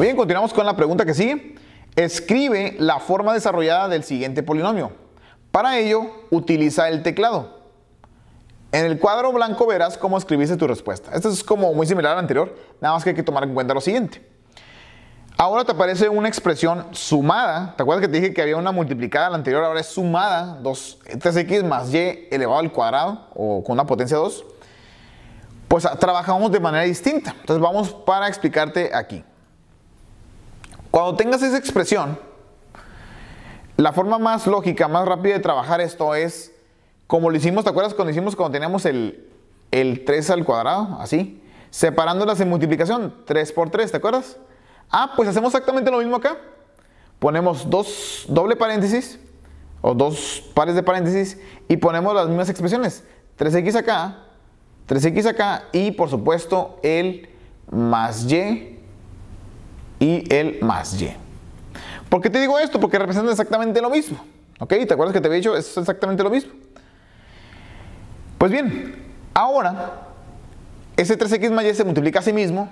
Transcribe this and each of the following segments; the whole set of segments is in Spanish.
Bien, continuamos con la pregunta que sigue. Escribe la forma desarrollada del siguiente polinomio. Para ello, utiliza el teclado. En el cuadro blanco verás cómo escribiste tu respuesta. Esto es como muy similar al anterior, nada más que hay que tomar en cuenta lo siguiente. Ahora te aparece una expresión sumada. ¿Te acuerdas que te dije que había una multiplicada la anterior? Ahora es sumada, 2, 3x más y elevado al cuadrado o con una potencia 2. Pues trabajamos de manera distinta. Entonces vamos para explicarte aquí. Cuando tengas esa expresión, la forma más lógica, más rápida de trabajar esto es como lo hicimos, ¿te acuerdas cuando hicimos cuando teníamos el, el 3 al cuadrado? Así. Separándolas en multiplicación, 3 por 3, ¿te acuerdas? Ah, pues hacemos exactamente lo mismo acá. Ponemos dos doble paréntesis o dos pares de paréntesis y ponemos las mismas expresiones. 3x acá, 3x acá y por supuesto el más y y el más y. ¿Por qué te digo esto? Porque representan exactamente lo mismo. ¿Ok? ¿Te acuerdas que te había dicho? Es exactamente lo mismo. Pues bien, ahora ese 3x más y se multiplica a sí mismo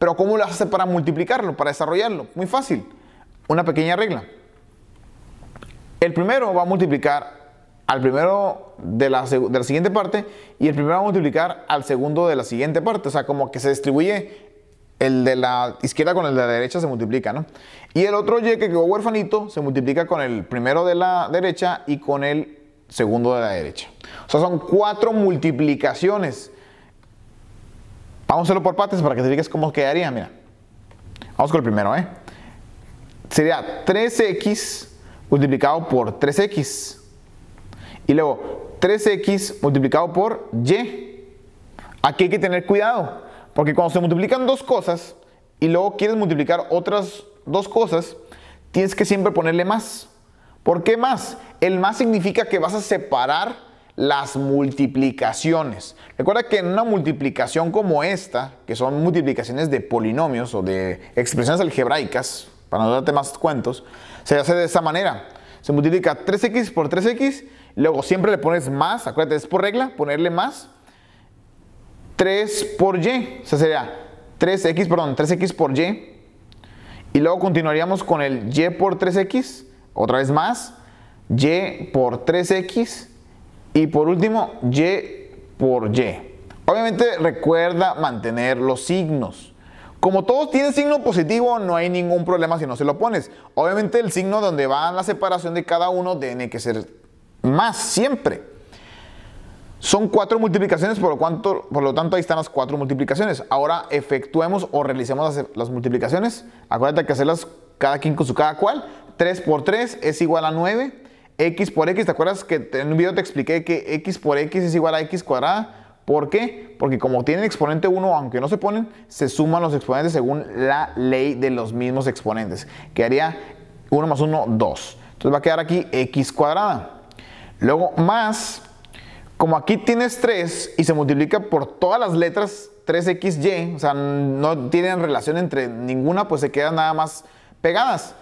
pero ¿cómo lo hace para multiplicarlo, para desarrollarlo? Muy fácil. Una pequeña regla. El primero va a multiplicar al primero de la, de la, siguiente parte y el primero va a multiplicar al segundo de la siguiente parte. O sea, como que se distribuye el de la izquierda con el de la derecha se multiplica, ¿no? Y el otro y que quedó huérfanito se multiplica con el primero de la derecha y con el segundo de la derecha. O sea, son cuatro multiplicaciones. Vamos a hacerlo por partes para que te digas cómo quedaría. Mira, vamos con el primero, ¿eh? Sería 3x multiplicado por 3x. Y luego 3x multiplicado por y. Aquí hay que tener cuidado, porque cuando se multiplican dos cosas y luego quieres multiplicar otras dos cosas, tienes que siempre ponerle más. ¿Por qué más? El más significa que vas a separar las multiplicaciones. Recuerda que en una multiplicación como esta, que son multiplicaciones de polinomios o de expresiones algebraicas, para no darte más cuentos, se hace de esa manera. Se multiplica 3x por 3x, luego siempre le pones más, acuérdate, es por regla, ponerle más. 3 por y, o sea, sería 3x, perdón, 3x por y. Y luego continuaríamos con el y por 3x, otra vez más, y por 3x y por último, Y por Y. Obviamente recuerda mantener los signos. Como todos tienen signo positivo, no hay ningún problema si no se lo pones. Obviamente el signo donde va la separación de cada uno tiene que ser más siempre. Son cuatro multiplicaciones, por lo, tanto ahí están las cuatro multiplicaciones. Ahora efectuemos o realicemos las, las multiplicaciones. Acuérdate que hacerlas cada quien con su cada cual. 3 por 3 es igual a 9 x por x, ¿te acuerdas que en un video te expliqué que x por x es igual a x cuadrada? ¿Por qué? Porque como tienen exponente 1, aunque no se ponen, se suman los exponentes según la ley de los mismos exponentes. Quedaría 1 más 1, 2. Entonces va a quedar aquí x cuadrada. Luego más, como aquí tienes 3 y se multiplica por todas las letras 3xy, o sea, no tienen relación entre ninguna, pues se quedan nada más pegadas.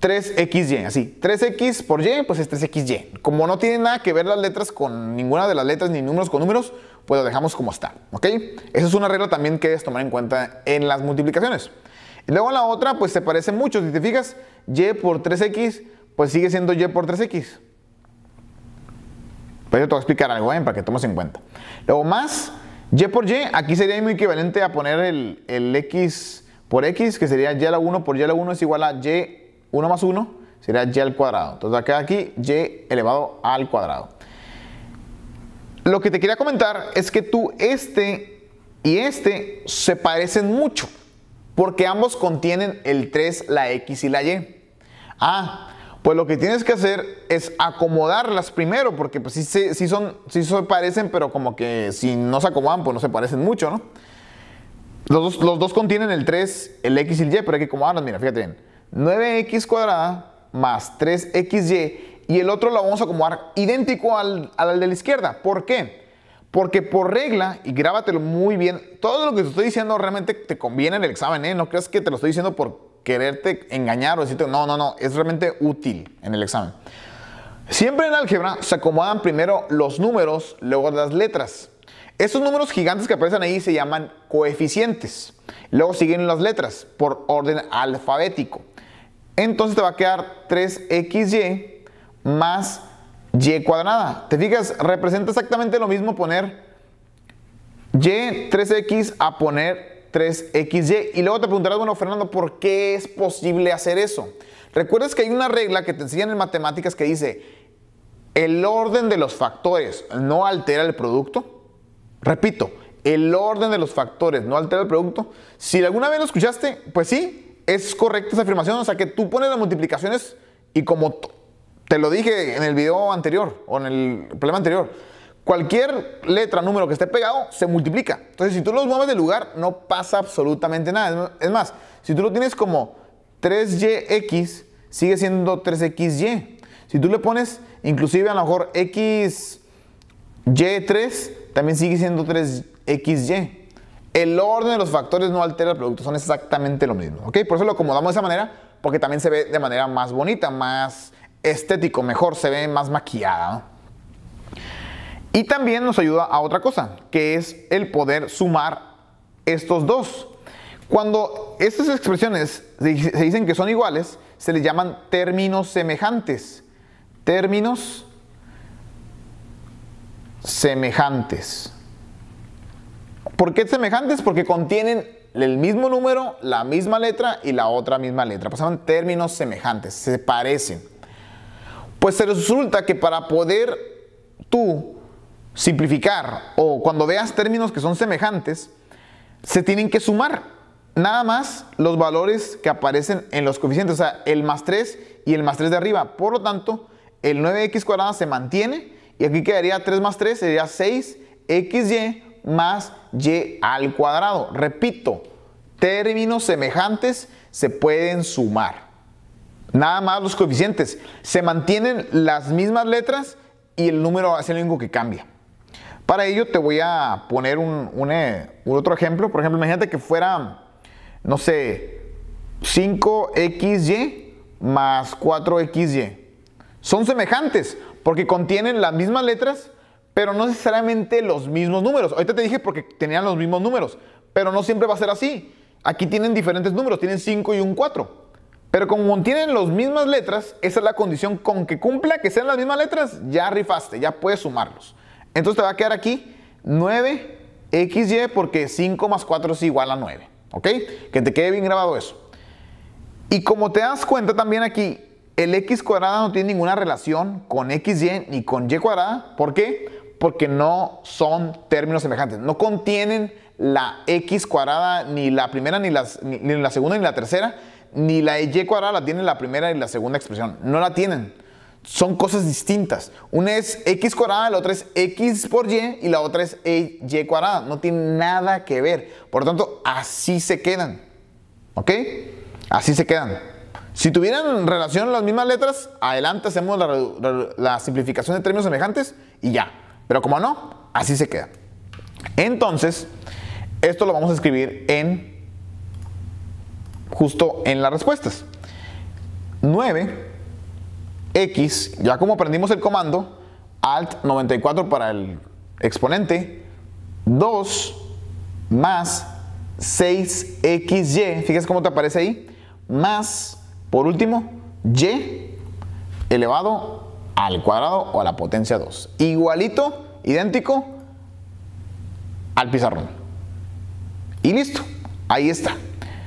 3xy, así. 3x por y, pues es 3xy. Como no tiene nada que ver las letras con ninguna de las letras ni números con números, pues lo dejamos como está, ¿ok? Esa es una regla también que debes tomar en cuenta en las multiplicaciones. Y luego la otra, pues se parece mucho. Si te fijas, y por 3x, pues sigue siendo y por 3x. Yo te voy a explicar algo, ¿eh? Para que tomes en cuenta. Luego más, y por y, aquí sería muy equivalente a poner el, x por x, que sería y a la 1 por y a la 1 es igual a y 1 más 1 sería y al cuadrado. Entonces va a quedar aquí y elevado al cuadrado. Lo que te quería comentar es que tú este y este se parecen mucho porque ambos contienen el 3, la x y la y. Ah, pues lo que tienes que hacer es acomodarlas primero porque pues sí, son, sí se parecen pero como que si no se acomodan pues no se parecen mucho, ¿no? Los dos, contienen el 3, el x y el y, pero hay que acomodarlas, mira, fíjate bien. 9x cuadrada más 3xy y el otro lo vamos a acomodar idéntico al, al de la izquierda. ¿Por qué? Porque por regla, y grábatelo muy bien, todo lo que te estoy diciendo realmente te conviene en el examen, ¿eh? No creas que te lo estoy diciendo por quererte engañar o decirte, no, no, no, es realmente útil en el examen. Siempre en álgebra se acomodan primero los números, luego las letras. Esos números gigantes que aparecen ahí se llaman coeficientes. Luego siguen las letras por orden alfabético. Entonces te va a quedar 3xy más y cuadrada. ¿Te fijas? Representa exactamente lo mismo poner y 3x a poner 3xy. Y luego te preguntarás, bueno, Fernando, ¿por qué es posible hacer eso? Recuerdas que hay una regla que te enseñan en matemáticas que dice, el orden de los factores no altera el producto. Repito, el orden de los factores no altera el producto. Si alguna vez lo escuchaste, pues sí, es correcta esa afirmación. O sea que tú pones las multiplicaciones y como te lo dije en el video anterior o en el problema anterior, cualquier letra, número que esté pegado, se multiplica. Entonces, si tú los mueves de lugar, no pasa absolutamente nada. Es más, si tú lo tienes como 3yx, sigue siendo 3xy. Si tú le pones inclusive a lo mejor x y3, también sigue siendo 3xy. El orden de los factores no altera el producto, son exactamente lo mismo. ¿ok? Por eso lo acomodamos de esa manera, porque también se ve de manera más bonita, más estético, mejor, se ve más maquillada. Y también nos ayuda a otra cosa, que es el poder sumar estos dos. Cuando estas expresiones se dicen que son iguales, se les llaman términos semejantes. Términos semejantes. ¿Por qué semejantes? Porque contienen el mismo número, la misma letra y la otra misma letra. Pues son términos semejantes, se parecen. Pues se resulta que para poder tú simplificar o cuando veas términos que son semejantes, se tienen que sumar nada más los valores que aparecen en los coeficientes, o sea, el más 3 y el más 3 de arriba. Por lo tanto, el 9x cuadrado se mantiene y aquí quedaría 3 más 3, sería 6xy más y al cuadrado. Repito, términos semejantes se pueden sumar. Nada más los coeficientes. Se mantienen las mismas letras y el número es el único que cambia. Para ello te voy a poner un, un eh, otro ejemplo. Por ejemplo, imagínate que fuera no sé, 5xy más 4xy. Son semejantes porque contienen las mismas letras, pero no necesariamente los mismos números. Ahorita te dije porque tenían los mismos números, pero no siempre va a ser así. Aquí tienen diferentes números, tienen 5 y un 4. Pero como tienen las mismas letras, esa es la condición con que cumpla que sean las mismas letras, ya rifaste, ya puedes sumarlos. Entonces te va a quedar aquí 9xy porque 5 más 4 es igual a 9. ¿Ok? Que te quede bien grabado eso. Y como te das cuenta también aquí, el x cuadrada no tiene ninguna relación con xy ni con y cuadrada. ¿Por qué? Porque no son términos semejantes. No contienen la x cuadrada ni la primera, ni, las, ni, la segunda, ni la tercera. Ni la y cuadrada la tiene la primera y la segunda expresión. No la tienen. Son cosas distintas. Una es x cuadrada, la otra es x por y y la otra es y cuadrada. No tiene nada que ver. Por lo tanto, así se quedan. ¿Ok? Así se quedan. Si tuvieran relación las mismas letras, adelante hacemos la, simplificación de términos semejantes y ya. Pero como no, así se queda. Entonces, esto lo vamos a escribir en justo en las respuestas. 9 x, ya como aprendimos el comando, alt 94 para el exponente, 2 más 6xy, fíjate cómo te aparece ahí, más, por último, y elevado al cuadrado o a la potencia 2. Igualito, idéntico al pizarrón. Y listo, ahí está.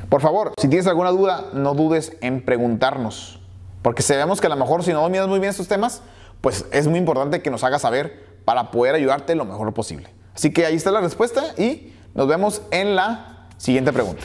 Por favor, si tienes alguna duda, no dudes en preguntarnos. Porque sabemos que a lo mejor si no dominas muy bien estos temas, pues es muy importante que nos hagas saber para poder ayudarte lo mejor posible. Así que ahí está la respuesta y nos vemos en la siguiente pregunta.